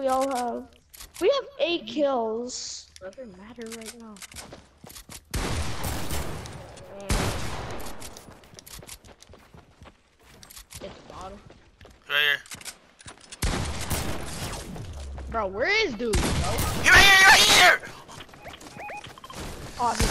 we all have? We have eight kills. Doesn't matter right now. It's the bottom. Right here. Bro, where is dude, bro? You're right here, you're right here! Awesome.